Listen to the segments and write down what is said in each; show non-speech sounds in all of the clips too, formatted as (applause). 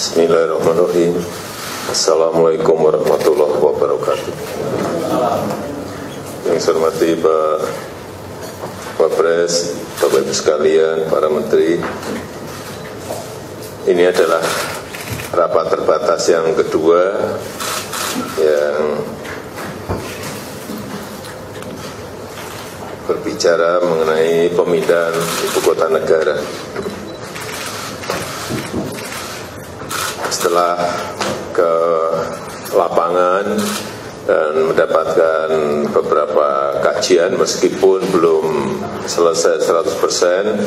Bismillahirrahmanirrahim. Assalamualaikum warahmatullahi wabarakatuh. Yang saya hormati Pak Wapres, Bapak Ibu sekalian, para menteri. Ini adalah rapat terbatas yang kedua yang berbicara mengenai pemindahan ibu kota negara. Setelah ke lapangan dan mendapatkan beberapa kajian meskipun belum selesai 100%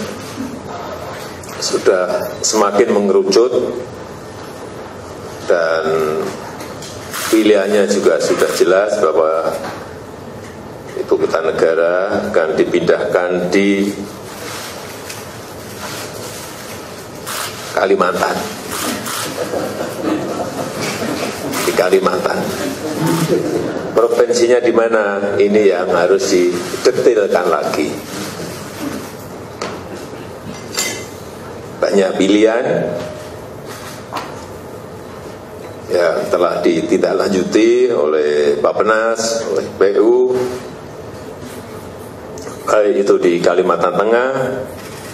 sudah semakin mengerucut dan pilihannya juga sudah jelas bahwa ibu kota negara akan dipindahkan di Kalimantan di Kalimantan. Provinsinya di mana? Ini yang harus didetilkan lagi. Banyak pilihan yang telah ditindaklanjuti oleh Bapenas, oleh PU, baik itu di Kalimantan Tengah,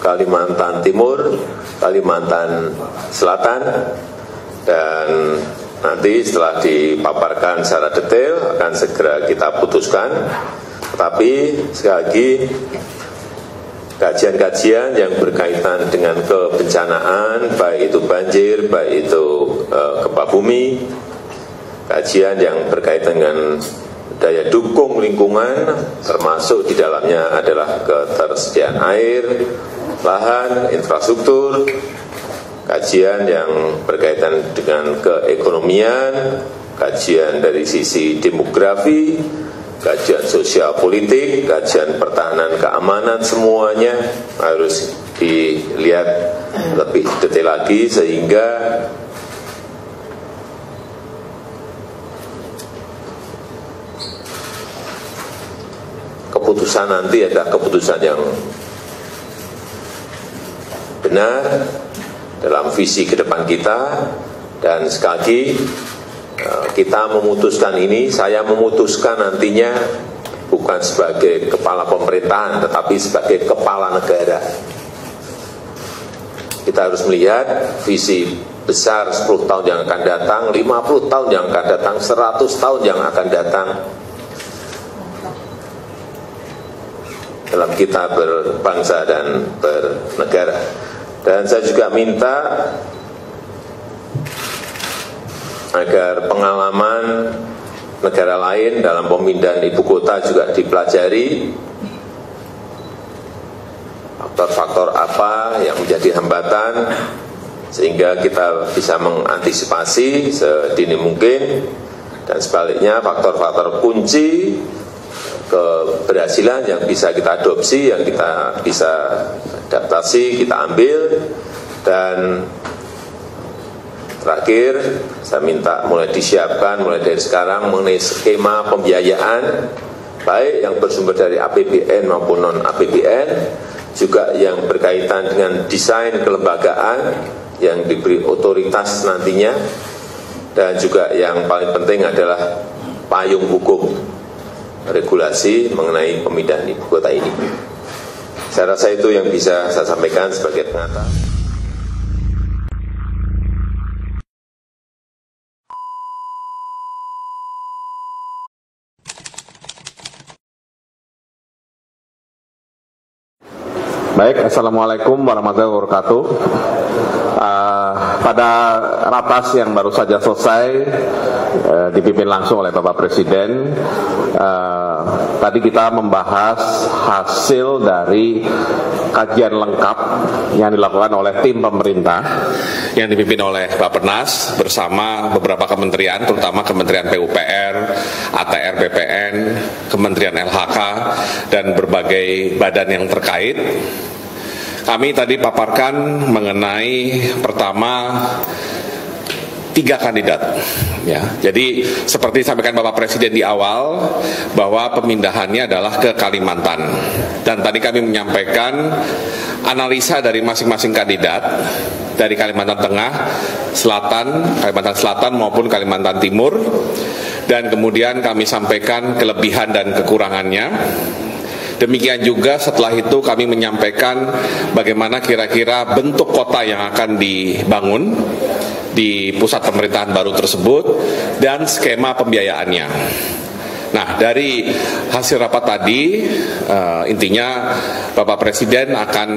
Kalimantan Timur, Kalimantan Selatan, dan nanti setelah dipaparkan secara detail akan segera kita putuskan. Tapi sekali lagi kajian-kajian yang berkaitan dengan kebencanaan, baik itu banjir, baik itu e, gempa bumi, kajian yang berkaitan dengan daya dukung lingkungan, termasuk di dalamnya adalah ketersediaan air, lahan, infrastruktur, kajian yang berkaitan dengan keekonomian, kajian dari sisi demografi, kajian sosial politik, kajian pertahanan keamanan, semuanya harus dilihat lebih detail lagi sehingga keputusan nanti adalah keputusan yang benar dalam visi ke depan kita dan sekali lagi eh, kita memutuskan ini, saya memutuskan nantinya bukan sebagai kepala pemerintahan tetapi sebagai kepala negara. Kita harus melihat visi besar 10 tahun yang akan datang, 50 tahun yang akan datang, 100 tahun yang akan datang. Dalam kita berbangsa dan bernegara. Dan saya juga minta agar pengalaman negara lain dalam pemindahan ibu kota juga dipelajari. Faktor-faktor apa yang menjadi hambatan sehingga kita bisa mengantisipasi sedini mungkin. Dan sebaliknya faktor-faktor kunci keberhasilan yang bisa kita adopsi, yang kita bisa adaptasi, kita ambil. Dan terakhir saya minta mulai disiapkan mulai dari sekarang mengenai skema pembiayaan baik yang bersumber dari APBN maupun non APBN juga yang berkaitan dengan desain kelembagaan yang diberi otoritas nantinya dan juga yang paling penting adalah payung hukum regulasi mengenai pemindahan ibu kota ini. Saya rasa itu yang bisa saya sampaikan sebagai pengantar. Baik, Assalamualaikum warahmatullahi wabarakatuh. Uh, pada ratas yang baru saja selesai uh, dipimpin langsung oleh Bapak Presiden, uh, tadi kita membahas hasil dari kajian lengkap yang dilakukan oleh tim pemerintah yang dipimpin oleh Bapak Nas bersama beberapa kementerian, terutama Kementerian PUPR, ATR BPN, Kementerian LHK, dan berbagai badan yang terkait kami tadi paparkan mengenai pertama tiga kandidat. Ya, jadi seperti disampaikan Bapak Presiden di awal bahwa pemindahannya adalah ke Kalimantan. Dan tadi kami menyampaikan analisa dari masing-masing kandidat dari Kalimantan Tengah, Selatan, Kalimantan Selatan maupun Kalimantan Timur. Dan kemudian kami sampaikan kelebihan dan kekurangannya Demikian juga setelah itu kami menyampaikan bagaimana kira-kira bentuk kota yang akan dibangun di pusat pemerintahan baru tersebut dan skema pembiayaannya. Nah, dari hasil rapat tadi, uh, intinya Bapak Presiden akan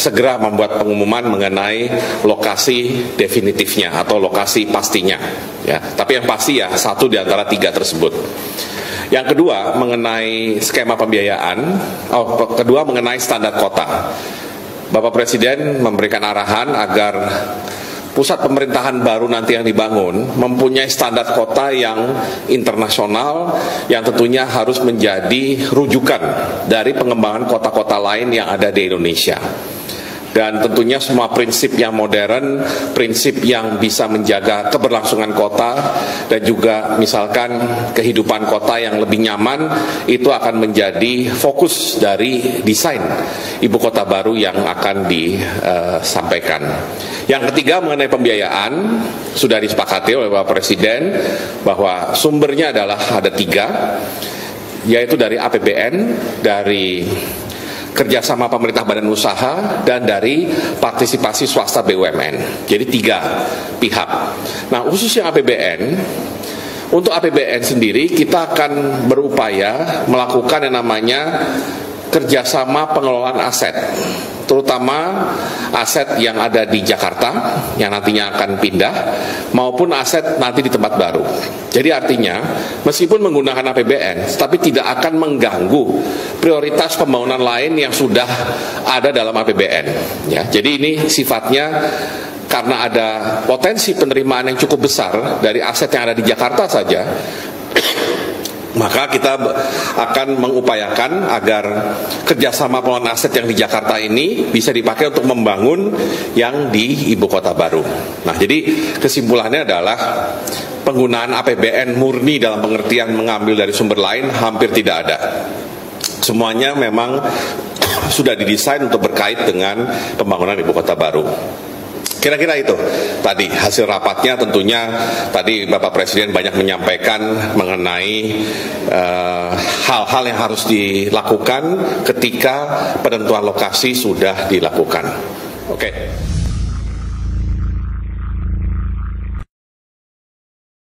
segera membuat pengumuman mengenai lokasi definitifnya atau lokasi pastinya. Ya, tapi yang pasti ya satu di antara tiga tersebut. Yang kedua mengenai skema pembiayaan, oh, kedua mengenai standar kota. Bapak Presiden memberikan arahan agar pusat pemerintahan baru nanti yang dibangun mempunyai standar kota yang internasional yang tentunya harus menjadi rujukan dari pengembangan kota-kota lain yang ada di Indonesia dan tentunya semua prinsip yang modern, prinsip yang bisa menjaga keberlangsungan kota dan juga misalkan kehidupan kota yang lebih nyaman itu akan menjadi fokus dari desain ibu kota baru yang akan disampaikan. Yang ketiga mengenai pembiayaan sudah disepakati oleh Bapak Presiden bahwa sumbernya adalah ada tiga yaitu dari APBN, dari kerjasama pemerintah badan usaha dan dari partisipasi swasta BUMN. Jadi tiga pihak. Nah khusus yang APBN, untuk APBN sendiri kita akan berupaya melakukan yang namanya kerjasama pengelolaan aset, terutama aset yang ada di Jakarta yang nantinya akan pindah maupun aset nanti di tempat baru. Jadi artinya meskipun menggunakan APBN, tapi tidak akan mengganggu prioritas pembangunan lain yang sudah ada dalam APBN. Ya, jadi ini sifatnya karena ada potensi penerimaan yang cukup besar dari aset yang ada di Jakarta saja maka kita akan mengupayakan agar kerjasama pengelolaan aset yang di Jakarta ini bisa dipakai untuk membangun yang di ibu kota baru. Nah, jadi kesimpulannya adalah penggunaan APBN murni dalam pengertian mengambil dari sumber lain hampir tidak ada. Semuanya memang (coughs) sudah didesain untuk berkait dengan pembangunan ibu kota baru. Kira-kira itu tadi hasil rapatnya tentunya tadi Bapak Presiden banyak menyampaikan mengenai eh, hal-hal uh, yang harus dilakukan ketika penentuan lokasi sudah dilakukan. Oke. Okay.